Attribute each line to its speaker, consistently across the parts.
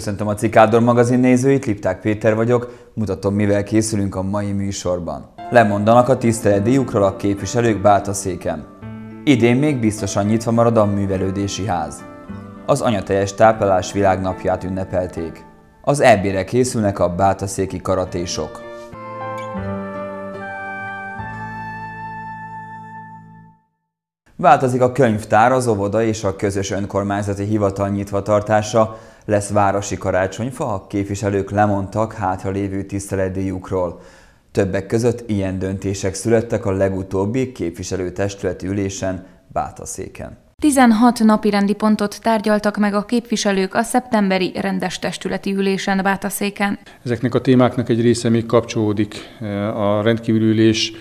Speaker 1: Köszöntöm a Cikádor magazin nézőit, Lipták Péter vagyok, mutatom mivel készülünk a mai műsorban. Lemondanak a tiszteletdíjukról a képviselők Bátaszéken. Idén még biztosan nyitva marad a művelődési ház. Az anyateljes táplálás világnapját ünnepelték. Az EB-re készülnek a bátaszéki karatésok. Változik a könyvtár, az óvoda és a közös önkormányzati hivatal nyitva tartása, lesz városi karácsonyfa, a képviselők lemondtak hátralévő tiszteletdíjukról. Többek között ilyen döntések születtek a legutóbbi képviselőtestületi ülésen Bátaszéken.
Speaker 2: 16 napi rendi pontot tárgyaltak meg a képviselők a szeptemberi rendes testületi ülésen Bátaszéken.
Speaker 3: Ezeknek a témáknak egy része még kapcsolódik a rendkívüli ülés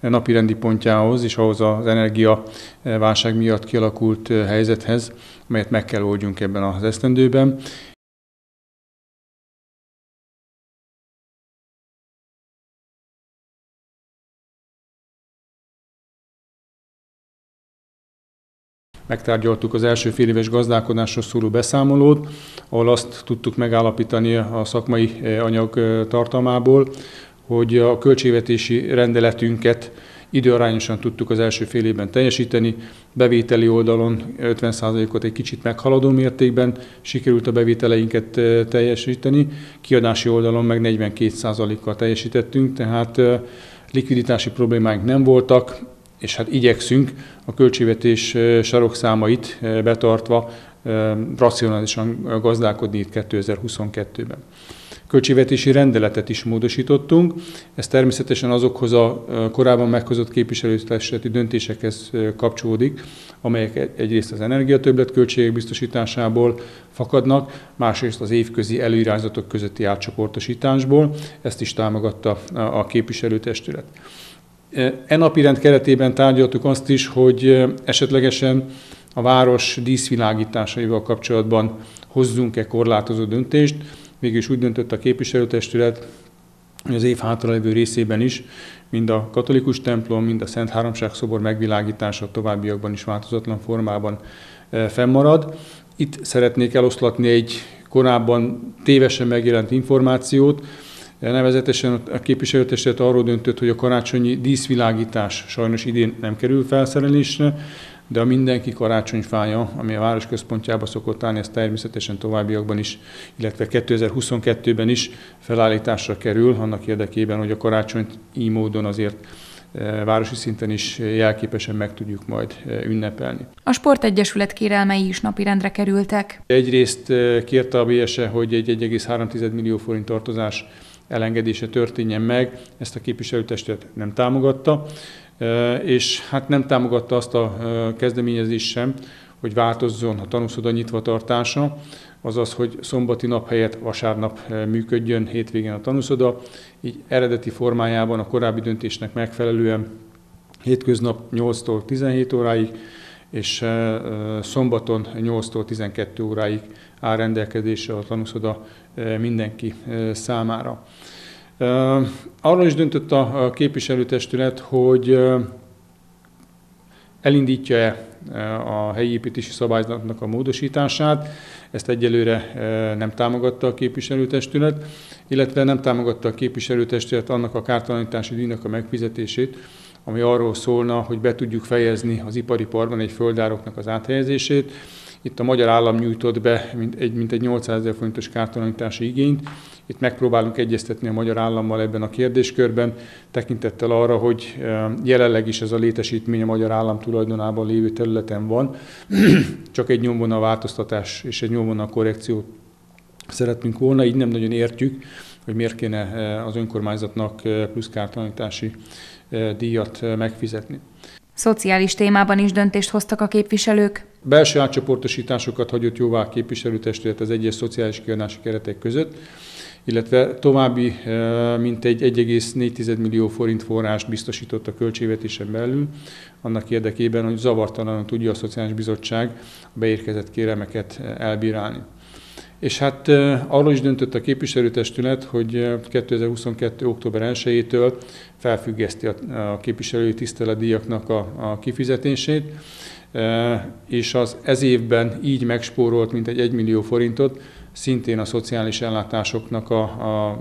Speaker 3: napi rendi pontjához és ahhoz az energiaválság miatt kialakult helyzethez, amelyet meg kell oldjunk ebben az esztendőben. Megtárgyaltuk az első fél éves gazdálkodásról szóló beszámolót, ahol azt tudtuk megállapítani a szakmai anyag tartalmából, hogy a költségvetési rendeletünket időarányosan tudtuk az első fél évben teljesíteni, bevételi oldalon 50%-ot egy kicsit meghaladó mértékben sikerült a bevételeinket teljesíteni, kiadási oldalon meg 42%-kal teljesítettünk, tehát likviditási problémáink nem voltak, és hát igyekszünk a költségvetés sarokszámait betartva racionálisan gazdálkodni itt 2022-ben. Költségvetési rendeletet is módosítottunk. Ez természetesen azokhoz a korábban meghozott képviselőtestületi döntésekhez kapcsolódik, amelyek egyrészt az energiatöbblet költségek biztosításából fakadnak, másrészt az évközi előirányzatok közötti átcsoportosításból. Ezt is támogatta a képviselőtestület. E napi rend keretében tárgyaltuk azt is, hogy esetlegesen a város díszvilágításaival kapcsolatban hozzunk-e korlátozó döntést. Mégis úgy döntött a képviselőtestület, hogy az év hátralévő részében is mind a katolikus templom, mind a Szent Háromság szobor megvilágítása továbbiakban is változatlan formában fennmarad. Itt szeretnék eloszlatni egy korábban tévesen megjelent információt, Nevezetesen a képviselőtestet arról döntött, hogy a karácsonyi díszvilágítás sajnos idén nem kerül felszerelésre, de a mindenki karácsonyfája, ami a város központjába szokott állni, ez természetesen továbbiakban is, illetve 2022-ben is felállításra kerül, annak érdekében, hogy a karácsonyt így módon azért városi szinten is jelképesen meg tudjuk majd ünnepelni.
Speaker 2: A Sportegyesület kérelmei is napirendre kerültek.
Speaker 3: Egyrészt kérte a BSE, hogy egy 1,3 millió forint tartozás elengedése történjen meg, ezt a képviselőtestet nem támogatta, és hát nem támogatta azt a kezdeményezést sem, hogy változzon a tanúszoda nyitva tartása, azaz, hogy szombati nap helyett vasárnap működjön hétvégén a tanúszoda, így eredeti formájában a korábbi döntésnek megfelelően hétköznap 8-tól 17 óráig, és szombaton 8-tól 12 óráig áll rendelkezésre a tanúszoda mindenki számára. Arról is döntött a képviselőtestület, hogy elindítja-e a helyi építési szabályzatnak a módosítását. Ezt egyelőre nem támogatta a képviselőtestület, illetve nem támogatta a képviselőtestület annak a kártalanítási díjnak a megfizetését, ami arról szólna, hogy be tudjuk fejezni az ipariparban egy földároknak az áthelyezését. Itt a magyar állam nyújtott be mint egy, mint egy 800 ezer forintos kártalanítási igényt. Itt megpróbálunk egyeztetni a magyar állammal ebben a kérdéskörben, tekintettel arra, hogy jelenleg is ez a létesítmény a magyar állam tulajdonában lévő területen van. Csak egy nyomvonal változtatás és egy nyomvonal korrekció szeretnénk volna, így nem nagyon értjük, hogy miért kéne az önkormányzatnak plusz kártalanítási díjat megfizetni.
Speaker 2: Szociális témában is döntést hoztak a képviselők.
Speaker 3: Belső átcsoportosításokat hagyott jóvá a képviselőtestület az egyes szociális kiadási keretek között, illetve további mintegy 1,4 millió forint forrást biztosított a költségvetésen belül, annak érdekében, hogy zavartalanul tudja a Szociális Bizottság a beérkezett kéremeket elbírálni. És hát arról is döntött a képviselőtestület, hogy 2022. október 1-től felfüggeszti a képviselői tiszteletdíjaknak a kifizetését, és az ez évben így megspórolt mintegy 1 millió forintot szintén a szociális ellátásoknak a, a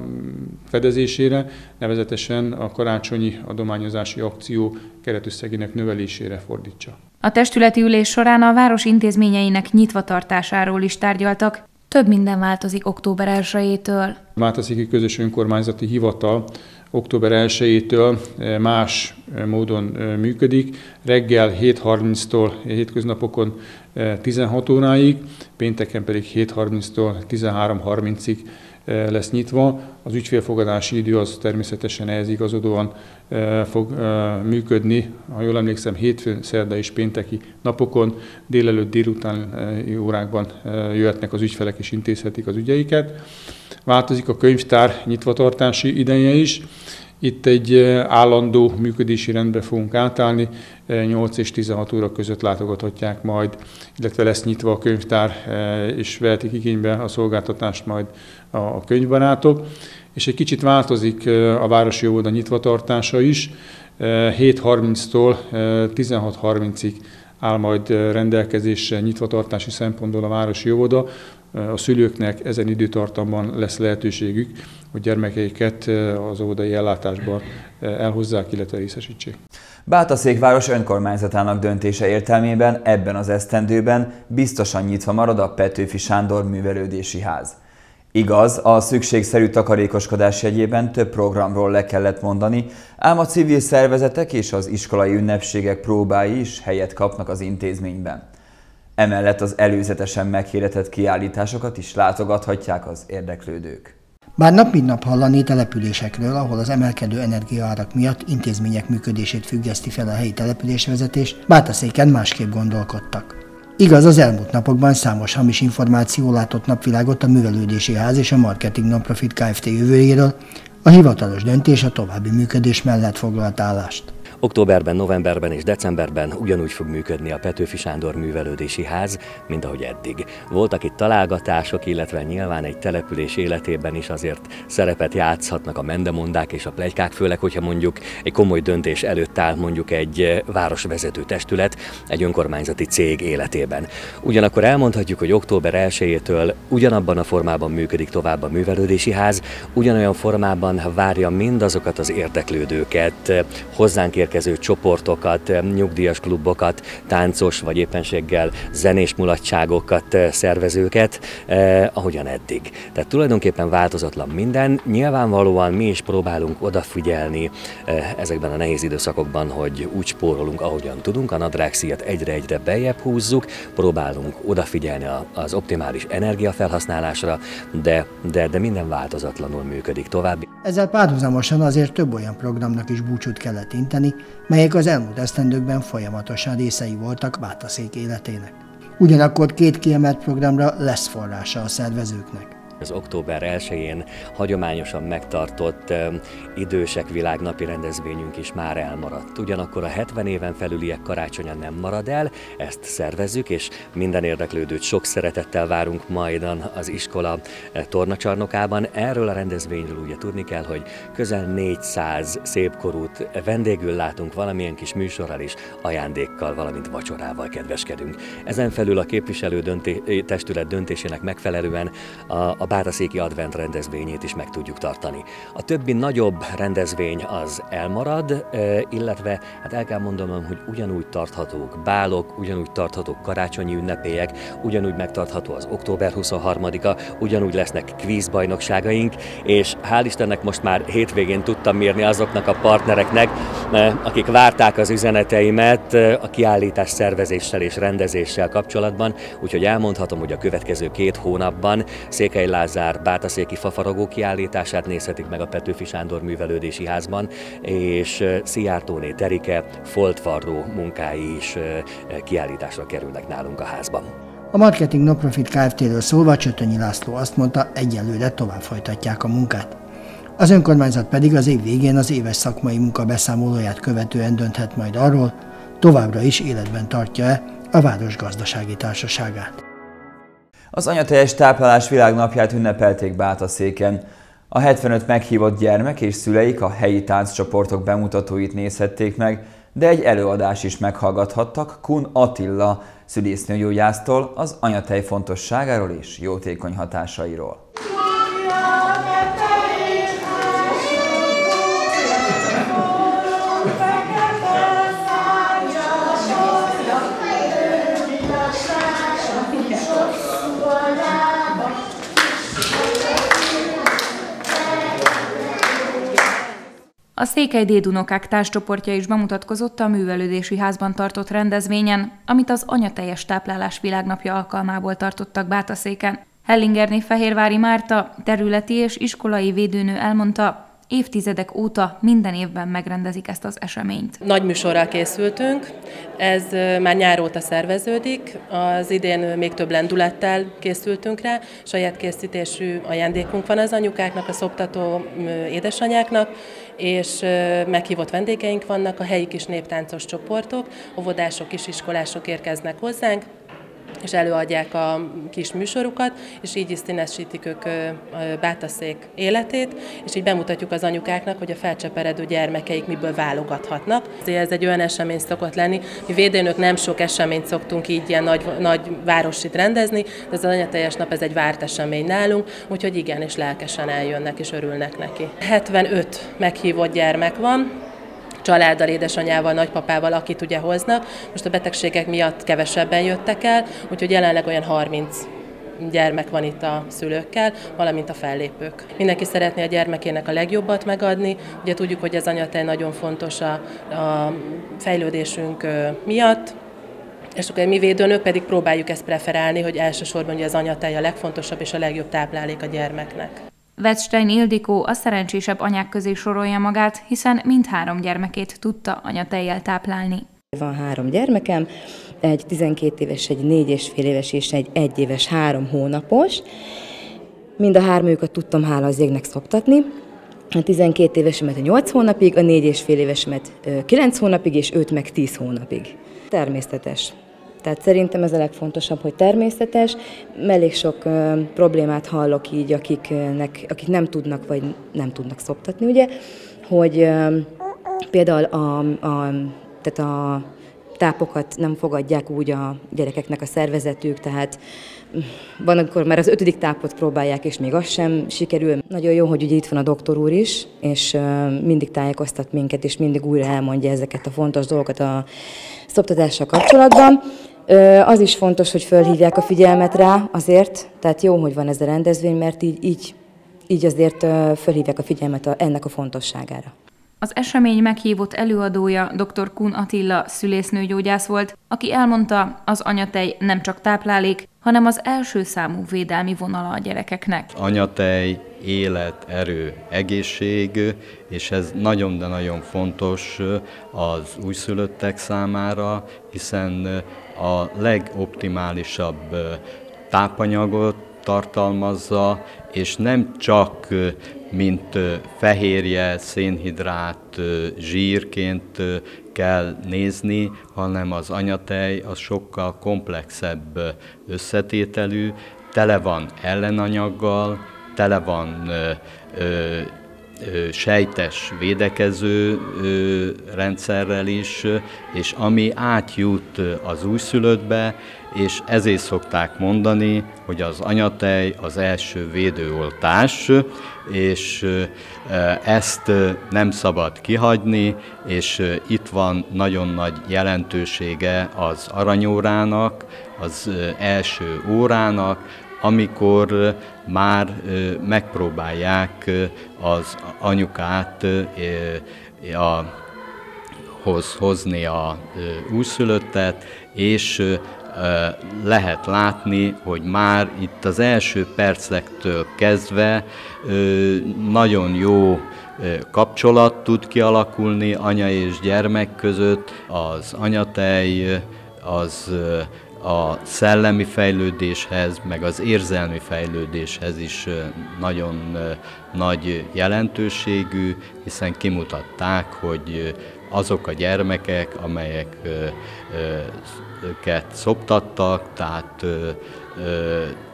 Speaker 3: fedezésére, nevezetesen a karácsonyi adományozási akció keretösszegének növelésére fordítsa.
Speaker 2: A testületi ülés során a város intézményeinek nyitva tartásáról is tárgyaltak, több minden változik október 1-től.
Speaker 3: Változik közös önkormányzati hivatal október 1-től eh, más eh, módon eh, működik. Reggel 7.30-tól hétköznapokon 16 óráig, pénteken pedig 7.30-tól 13.30-ig lesz nyitva. Az ügyfélfogadási idő az természetesen ehhez igazodóan fog működni. Ha jól emlékszem, hétfőn, szerda és pénteki napokon délelőtt délután órákban jöhetnek az ügyfelek és intézhetik az ügyeiket. Változik a könyvtár nyitvatartási ideje is. Itt egy állandó működési rendbe fogunk átállni, 8 és 16 óra között látogathatják majd, illetve lesz nyitva a könyvtár, és vehetik igénybe a szolgáltatást majd a könyvbarátok. És egy kicsit változik a városi óvoda nyitvatartása is, 7.30-tól 16.30-ig áll majd rendelkezésre nyitvatartási szempontból a városi óvoda, a szülőknek ezen időtartamban lesz lehetőségük, hogy gyermekeiket az óvodai ellátásban elhozzák, illetve részesítsék.
Speaker 1: Bátaszékváros önkormányzatának döntése értelmében ebben az esztendőben biztosan nyitva marad a Petőfi Sándor művelődési ház. Igaz, a szükségszerű takarékoskodás jegyében több programról le kellett mondani, ám a civil szervezetek és az iskolai ünnepségek próbái is helyet kapnak az intézményben. Emellett az előzetesen meghirdetett kiállításokat is látogathatják az érdeklődők.
Speaker 4: Bár nap mint nap hallani településekről, ahol az emelkedő energiaárak miatt intézmények működését függeszti fel a helyi településvezetés, Bátaszéken másképp gondolkodtak. Igaz, az elmúlt napokban számos hamis információ látott napvilágot a Művelődési Ház és a Marketing Nonprofit Kft. jövőjéről, a hivatalos döntés a további működés mellett foglalt állást.
Speaker 5: Októberben, novemberben és decemberben ugyanúgy fog működni a Petőfi Sándor művelődési ház, mint ahogy eddig. Voltak itt találgatások, illetve nyilván egy település életében is azért szerepet játszhatnak a mendemondák és a plegykák, főleg, hogyha mondjuk egy komoly döntés előtt áll mondjuk egy városvezető testület, egy önkormányzati cég életében. Ugyanakkor elmondhatjuk, hogy október 1-től ugyanabban a formában működik tovább a művelődési ház, ugyanolyan formában várja mindazokat az érdeklődőket, hozzánk érkező csoportokat, nyugdíjas klubokat, táncos vagy éppenséggel zenés mulatságokat, eh, szervezőket, eh, ahogyan eddig. Tehát tulajdonképpen változatlan minden. Nyilvánvalóan mi is próbálunk odafigyelni eh, ezekben a nehéz időszakokban, hogy úgy spórolunk, ahogyan tudunk, a nadrágszíjat egyre-egyre bejebb húzzuk, próbálunk odafigyelni az optimális energiafelhasználásra, de, de, de minden változatlanul működik tovább.
Speaker 4: Ezzel párhuzamosan azért több olyan programnak is búcsút kellett inteni, melyek az elmúlt esztendőkben folyamatosan részei voltak Bátaszék életének. Ugyanakkor két kiemelt programra lesz forrása a szervezőknek.
Speaker 5: Az október 1-én hagyományosan megtartott idősek világnapi rendezvényünk is már elmaradt. Ugyanakkor a 70 éven felüliek karácsonya nem marad el, ezt szervezzük, és minden érdeklődőt sok szeretettel várunk majdan az iskola tornacsarnokában. Erről a rendezvényről ugye tudni kell, hogy közel 400 szépkorút vendégül látunk valamilyen kis műsorral is, ajándékkal, valamint vacsorával kedveskedünk. Ezen felül a képviselő dönté- testület döntésének megfelelően a, a Bátaszéki Advent rendezvényét is meg tudjuk tartani. A többi nagyobb rendezvény az elmarad, illetve hát el kell mondanom, hogy ugyanúgy tarthatók bálok, ugyanúgy tarthatók karácsonyi ünnepélyek, ugyanúgy megtartható az október 23-a, ugyanúgy lesznek kvízbajnokságaink, és hál' Istennek most már hétvégén tudtam mérni azoknak a partnereknek, akik várták az üzeneteimet a kiállítás szervezéssel és rendezéssel kapcsolatban, úgyhogy elmondhatom, hogy a következő két hónapban Székely Lázár bátaszéki fafaragó kiállítását nézhetik meg a Petőfi Sándor művelődési házban, és Szijjártóné Terike foltvarró munkái is kiállításra kerülnek nálunk a házban.
Speaker 4: A Marketing Nonprofit Kft-ről szólva Csötönyi László azt mondta, egyelőre tovább folytatják a munkát. Az önkormányzat pedig az év végén az éves szakmai munka beszámolóját követően dönthet majd arról, továbbra is életben tartja-e a Város Gazdasági Társaságát.
Speaker 1: Az anyateljes táplálás világnapját ünnepelték Bátaszéken. A 75 meghívott gyermek és szüleik a helyi tánccsoportok bemutatóit nézhették meg, de egy előadás is meghallgathattak Kun Attila szülésznőgyógyásztól az anyatej fontosságáról és jótékony hatásairól.
Speaker 2: A Székely Dédunokák társcsoportja is bemutatkozott a művelődési házban tartott rendezvényen, amit az Anyateljes Táplálás Világnapja alkalmából tartottak Bátaszéken. Hellingerné Fehérvári Márta, területi és iskolai védőnő elmondta, évtizedek óta minden évben megrendezik ezt az eseményt.
Speaker 6: Nagy műsorral készültünk, ez már nyár óta szerveződik, az idén még több lendülettel készültünk rá, saját készítésű ajándékunk van az anyukáknak, a szoptató édesanyáknak, és meghívott vendégeink vannak, a helyi kis néptáncos csoportok, óvodások, kisiskolások érkeznek hozzánk, és előadják a kis műsorukat, és így is színesítik ők Bátaszék életét, és így bemutatjuk az anyukáknak, hogy a felcseperedő gyermekeik miből válogathatnak. Ez egy olyan esemény szokott lenni, mi védőnök nem sok eseményt szoktunk így ilyen nagy, nagy városit rendezni, de az anyateljes nap, ez egy várt esemény nálunk, úgyhogy igen, és lelkesen eljönnek és örülnek neki. 75 meghívott gyermek van, családdal, édesanyával, nagypapával, akit ugye hoznak. Most a betegségek miatt kevesebben jöttek el, úgyhogy jelenleg olyan 30 gyermek van itt a szülőkkel, valamint a fellépők. Mindenki szeretné a gyermekének a legjobbat megadni. Ugye tudjuk, hogy az anyatej nagyon fontos a, a fejlődésünk miatt, és akkor mi védőnök pedig próbáljuk ezt preferálni, hogy elsősorban ugye az anyatej a legfontosabb és a legjobb táplálék a gyermeknek.
Speaker 2: Wettstein Ildikó a szerencsésebb anyák közé sorolja magát, hiszen mindhárom gyermekét tudta anyatejjel táplálni.
Speaker 7: Van három gyermekem, egy 12 éves, egy 4 és fél éves és egy 1 éves, három hónapos. Mind a hármójukat tudtam hála az égnek szoptatni. A 12 évesemet 8 hónapig, a 4 és fél évesemet 9 hónapig, és őt meg 10 hónapig. Természetes. Tehát szerintem ez a legfontosabb, hogy természetes. Elég sok problémát hallok így, akiknek, akik nem tudnak, vagy nem tudnak szoptatni, ugye, hogy például a, a, tehát a tápokat nem fogadják úgy a gyerekeknek a szervezetük, tehát van, amikor már az ötödik tápot próbálják, és még az sem sikerül. Nagyon jó, hogy ugye itt van a doktor úr is, és mindig tájékoztat minket, és mindig újra elmondja ezeket a fontos dolgokat a szoptatással kapcsolatban. Az is fontos, hogy fölhívják a figyelmet rá azért, tehát jó, hogy van ez a rendezvény, mert így, így, így azért fölhívják a figyelmet a, ennek a fontosságára.
Speaker 2: Az esemény meghívott előadója dr. Kun Attila szülésznőgyógyász volt, aki elmondta, az anyatej nem csak táplálék, hanem az első számú védelmi vonala a gyerekeknek.
Speaker 8: Anyatej, élet, erő, egészség, és ez nagyon, de nagyon fontos az újszülöttek számára, hiszen a legoptimálisabb tápanyagot tartalmazza, és nem csak mint fehérje, szénhidrát, zsírként kell nézni, hanem az anyatej az sokkal komplexebb összetételű, tele van ellenanyaggal, tele van sejtes védekező rendszerrel is, és ami átjut az újszülöttbe, és ezért szokták mondani, hogy az anyatej az első védőoltás, és ezt nem szabad kihagyni, és itt van nagyon nagy jelentősége az aranyórának, az első órának, amikor már megpróbálják az anyukát a, hoz, hozni a újszülöttet, és lehet látni, hogy már itt az első percektől kezdve nagyon jó kapcsolat tud kialakulni anya és gyermek között, az anyatej az a szellemi fejlődéshez, meg az érzelmi fejlődéshez is nagyon nagy jelentőségű, hiszen kimutatták, hogy azok a gyermekek, amelyeket szoptattak, tehát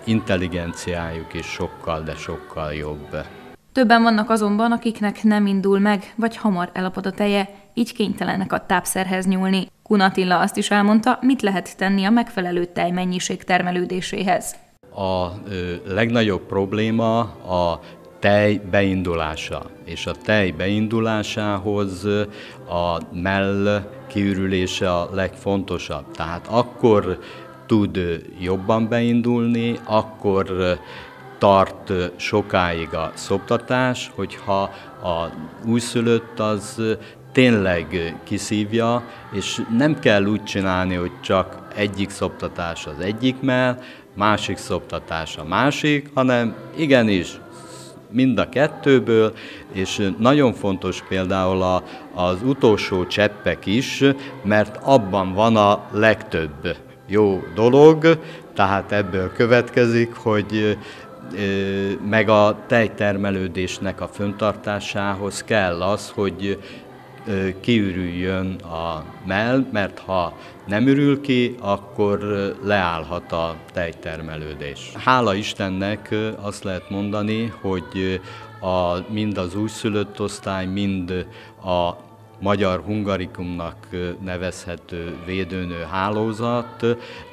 Speaker 8: intelligenciájuk is sokkal, de sokkal jobb.
Speaker 2: Többen vannak azonban, akiknek nem indul meg, vagy hamar elapad a teje, így kénytelenek a tápszerhez nyúlni. Kunatilla azt is elmondta, mit lehet tenni a megfelelő tejmennyiség termelődéséhez.
Speaker 8: A legnagyobb probléma a tej beindulása, és a tej beindulásához a mell kiürülése a legfontosabb. Tehát akkor tud jobban beindulni, akkor tart sokáig a szoptatás, hogyha a újszülött az tényleg kiszívja, és nem kell úgy csinálni, hogy csak egyik szoptatás az egyik mell, másik szoptatás a másik, hanem igenis mind a kettőből, és nagyon fontos például a, az utolsó cseppek is, mert abban van a legtöbb jó dolog, tehát ebből következik, hogy meg a tejtermelődésnek a föntartásához kell az, hogy kiürüljön a mell, mert ha nem ürül ki, akkor leállhat a tejtermelődés. Hála Istennek azt lehet mondani, hogy a, mind az újszülött osztály, mind a magyar hungarikumnak nevezhető védőnő hálózat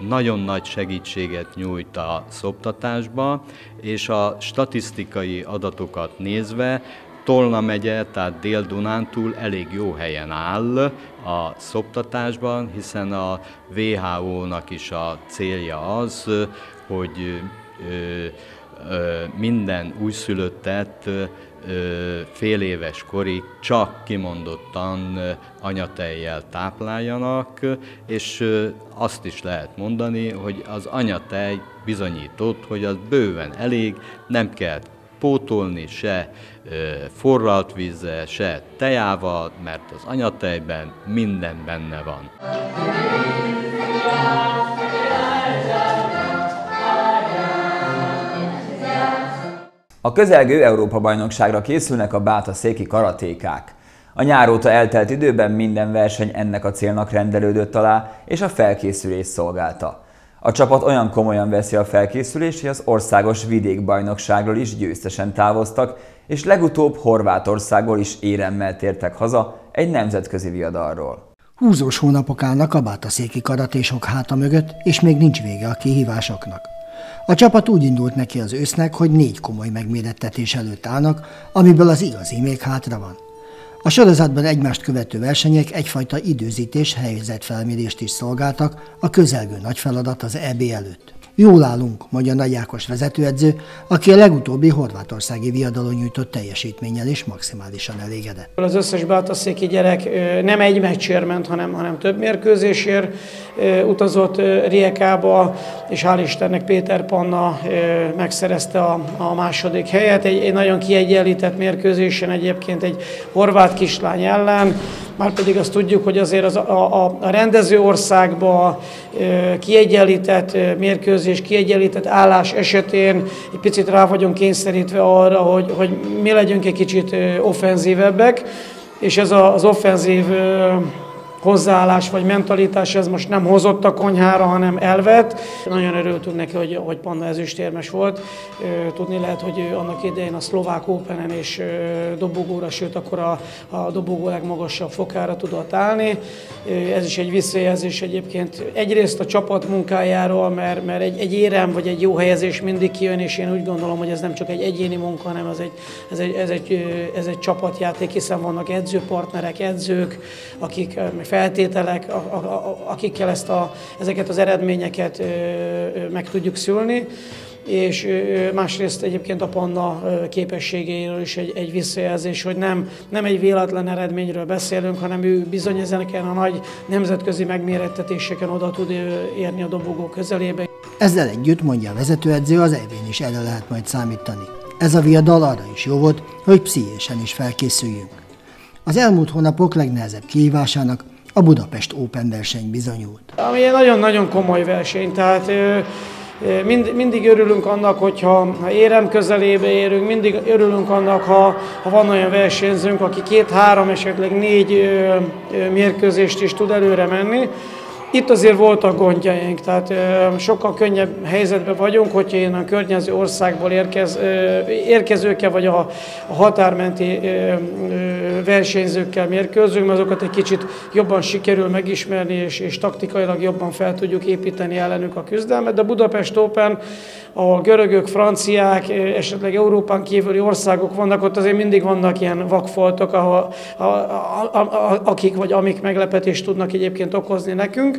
Speaker 8: nagyon nagy segítséget nyújt a szoptatásba, és a statisztikai adatokat nézve Tolna megye, tehát Dél-Dunántúl elég jó helyen áll a szoptatásban, hiszen a WHO-nak is a célja az, hogy minden újszülöttet fél éves korig csak kimondottan anyatejjel tápláljanak, és azt is lehet mondani, hogy az anyatej bizonyított, hogy az bőven elég, nem kell pótolni se forralt vízzel, se tejával, mert az anyatejben minden benne van.
Speaker 1: A közelgő Európa-bajnokságra készülnek a bátaszéki karatékák. A nyár óta eltelt időben minden verseny ennek a célnak rendelődött alá, és a felkészülés szolgálta. A csapat olyan komolyan veszi a felkészülést, hogy az országos vidékbajnokságról is győztesen távoztak, és legutóbb Horvátországból is éremmel tértek haza egy nemzetközi viadalról.
Speaker 4: Húzós hónapok állnak a bátaszéki karatésok háta mögött, és még nincs vége a kihívásoknak. A csapat úgy indult neki az ősznek, hogy négy komoly megmérettetés előtt állnak, amiből az igazi még hátra van. A sorozatban egymást követő versenyek egyfajta időzítés, helyzetfelmérést is szolgáltak a közelgő nagy feladat az EB előtt. Jól állunk, mondja Nagy Ákos vezetőedző, aki a legutóbbi horvátországi viadalon nyújtott teljesítménnyel is maximálisan elégedett.
Speaker 9: Az összes bátaszéki gyerek nem egy meccsért ment, hanem, hanem több mérkőzésért utazott Riekába, és hál' Istennek Péter Panna megszerezte a, a második helyet. Egy, egy nagyon kiegyenlített mérkőzésen egyébként egy horvát kislány ellen, már pedig azt tudjuk, hogy azért az a, a, a rendező országba kiegyenlített mérkőzés, kiegyenlített állás esetén egy picit rá vagyunk kényszerítve arra, hogy, hogy mi legyünk egy kicsit offenzívebbek, és ez az offenzív hozzáállás vagy mentalitás ez most nem hozott a konyhára, hanem elvett. Nagyon örültünk neki, hogy, hogy Panna ezüstérmes volt. Tudni lehet, hogy annak idején a szlovák Openen és dobogóra, sőt akkor a, a dobogó legmagasabb fokára tudott állni. Ez is egy visszajelzés egyébként egyrészt a csapat munkájáról, mert, mert egy, egy érem vagy egy jó helyezés mindig kijön, és én úgy gondolom, hogy ez nem csak egy egyéni munka, hanem ez egy, ez egy, ez egy, ez egy csapatjáték, hiszen vannak edzőpartnerek, edzők, akik feltételek, akikkel ezt a, ezeket az eredményeket meg tudjuk szülni és másrészt egyébként a Panna képességeiről is egy, egy visszajelzés, hogy nem, nem egy véletlen eredményről beszélünk, hanem ő bizony ezeken a nagy nemzetközi megmérettetéseken oda tud érni a dobogó közelébe.
Speaker 4: Ezzel együtt, mondja a vezetőedző, az EB-n is erre lehet majd számítani. Ez a viadal arra is jó volt, hogy pszichésen is felkészüljünk. Az elmúlt hónapok legnehezebb kihívásának a Budapest Open verseny bizonyult.
Speaker 9: Ami egy nagyon-nagyon komoly verseny, tehát mind, mindig örülünk annak, hogyha ha érem közelébe érünk, mindig örülünk annak, ha, ha van olyan versenyzőnk, aki két-három, esetleg négy mérkőzést is tud előre menni. Itt azért voltak gondjaink, tehát sokkal könnyebb helyzetben vagyunk, hogyha én a környező országból érkez, érkezőkkel vagy a, határmenti versenyzőkkel mérkőzünk, mert azokat egy kicsit jobban sikerül megismerni, és, és taktikailag jobban fel tudjuk építeni ellenük a küzdelmet, de Budapest Open, ahol görögök, franciák, esetleg Európán kívüli országok vannak, ott azért mindig vannak ilyen vakfoltok, ahol, a, a, a, akik vagy amik meglepetést tudnak egyébként okozni nekünk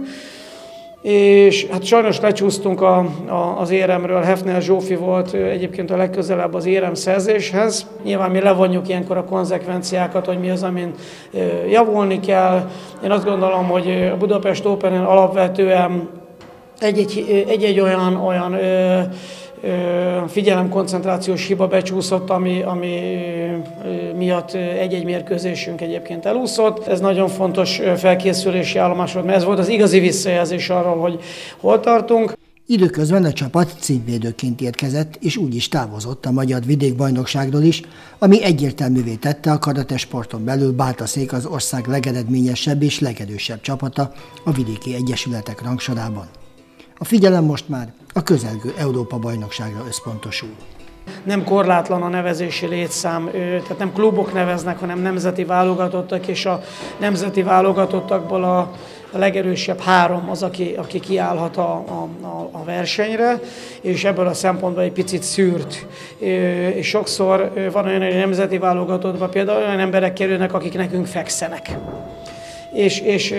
Speaker 9: és hát sajnos lecsúsztunk a, a, az éremről, Hefner Zsófi volt egyébként a legközelebb az érem szerzéshez. Nyilván mi levonjuk ilyenkor a konzekvenciákat, hogy mi az, amin javulni kell. Én azt gondolom, hogy a Budapest Open alapvetően egy-egy olyan, olyan ö, figyelemkoncentrációs hiba becsúszott, ami, ami miatt egy-egy mérkőzésünk egyébként elúszott. Ez nagyon fontos felkészülési állomásod, mert ez volt az igazi visszajelzés arról, hogy hol tartunk.
Speaker 4: Időközben a csapat címvédőként érkezett, és úgy is távozott a Magyar Vidékbajnokságról is, ami egyértelművé tette a karate sporton belül Báltaszék az ország legeredményesebb és legerősebb csapata a vidéki egyesületek rangsorában. A figyelem most már a közelgő Európa-bajnokságra összpontosul.
Speaker 9: Nem korlátlan a nevezési létszám, tehát nem klubok neveznek, hanem nemzeti válogatottak, és a nemzeti válogatottakból a, a legerősebb három az, aki, aki kiállhat a, a, a versenyre, és ebből a szempontból egy picit szűrt. És sokszor van olyan, hogy nemzeti válogatottban például olyan emberek kerülnek, akik nekünk fekszenek és, és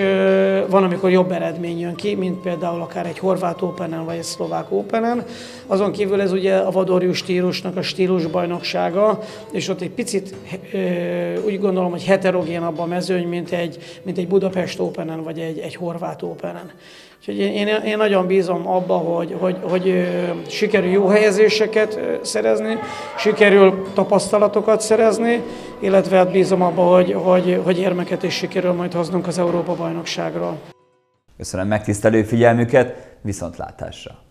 Speaker 9: van, amikor jobb eredmény jön ki, mint például akár egy horvát openen vagy egy szlovák openen. Azon kívül ez ugye a vadorjú stílusnak a stílusbajnoksága, és ott egy picit úgy gondolom, hogy heterogén abban a mezőny, mint egy, mint egy Budapest openen vagy egy, egy horvát openen. Úgyhogy én, én nagyon bízom abba, hogy, hogy, hogy sikerül jó helyezéseket szerezni, sikerül tapasztalatokat szerezni, illetve hát bízom abba, hogy, hogy, hogy érmeket is sikerül majd hoznunk az Európa-bajnokságról.
Speaker 1: Köszönöm megtisztelő figyelmüket, viszontlátásra!